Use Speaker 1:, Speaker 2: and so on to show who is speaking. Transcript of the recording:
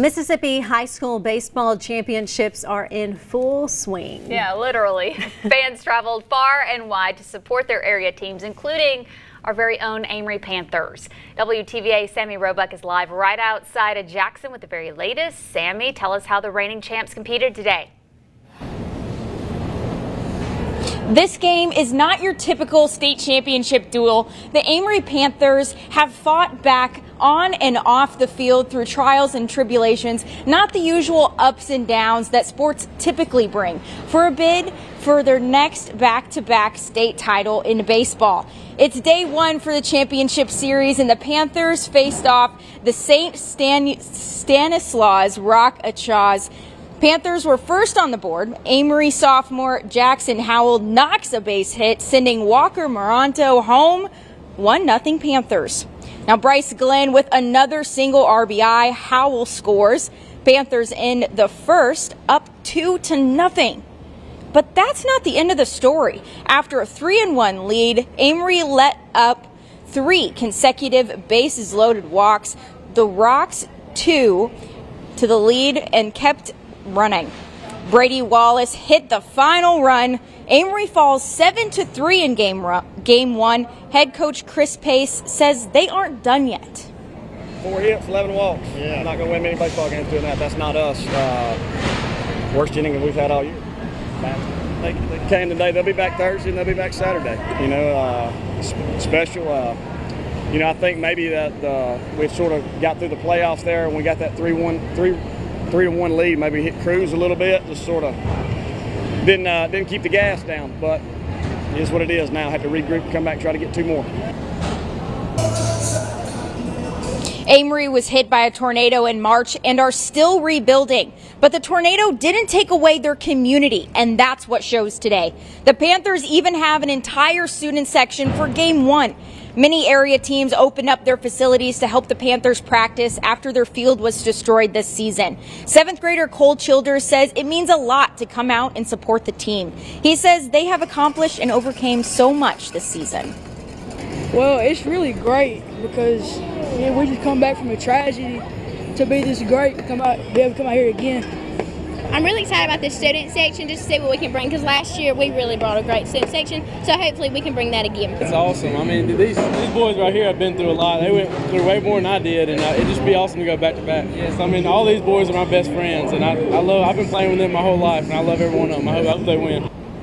Speaker 1: Mississippi High School Baseball Championships are in full swing.
Speaker 2: Yeah, literally. Fans traveled far and wide to support their area teams, including our very own Amory Panthers. WTVA Sammy Roebuck is live right outside of Jackson with the very latest. Sammy, tell us how the reigning champs competed today.
Speaker 3: This game is not your typical state championship duel. The Amory Panthers have fought back on and off the field through trials and tribulations, not the usual ups and downs that sports typically bring, for a bid for their next back to back state title in baseball. It's day one for the championship series, and the Panthers faced off the St. Stan- Stanislaus Rock-A-Chaws Panthers were first on the board. Amory sophomore Jackson Howell knocks a base hit, sending Walker Moranto home. 1 0 Panthers. Now, Bryce Glenn with another single RBI. Howell scores. Panthers in the first, up 2 to nothing. But that's not the end of the story. After a 3 and 1 lead, Amory let up three consecutive bases loaded walks. The Rocks, two to the lead and kept running. Brady Wallace hit the final run. Amory falls 7 to 3 in game game 1. Head coach Chris Pace says they aren't done yet.
Speaker 4: Four hits, 11 walks. Yeah. I'm not going to win many baseball games doing that. That's not us. Uh, worst inning we've had all year. They, they, came today. They'll be back Thursday and they'll be back Saturday. You know, uh, special. Uh, you know, I think maybe that uh, we sort of got through the playoffs there and we got that 3 1 3 three to one lead, maybe hit cruise a little bit, just sort of didn't uh, didn't keep the gas down. But it is what it is now. Have to regroup, come back, try to get two more.
Speaker 3: Amory was hit by a tornado in March and are still rebuilding. But the tornado didn't take away their community, and that's what shows today. The Panthers even have an entire student section for game one. Many area teams opened up their facilities to help the Panthers practice after their field was destroyed this season. Seventh grader Cole Childers says it means a lot to come out and support the team. He says they have accomplished and overcame so much this season.
Speaker 5: Well, it's really great because you know, we just come back from a tragedy to be this great, come out, be able to come out here again.
Speaker 6: I'm really excited about this student section just to see what we can bring because last year we really brought a great student section, so hopefully we can bring that again.
Speaker 7: It's awesome. I mean, these these boys right here have been through a lot. They went through way more than I did, and uh, it'd just be awesome to go back to back. Yes, I mean, all these boys are my best friends, and I, I love. I've been playing with them my whole life, and I love every one of them. I hope, I hope they win.